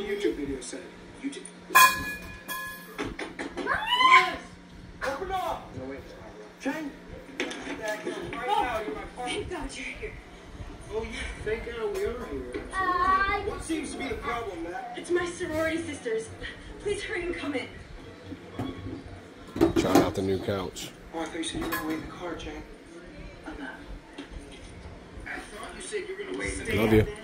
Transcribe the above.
YouTube video said. YouTube. Open up! No, wait. Chang? Right now, you're my partner. Thank God you're here. Oh, you thank God we are here. Uh, What seems to be the problem, Matt? it's my sorority sisters. Please hurry and come in. Try out the new couch. Oh, I thought you said you were gonna wait in the car, Jane. I'm not. I thought you said you were gonna wait in the car. Love you. Stay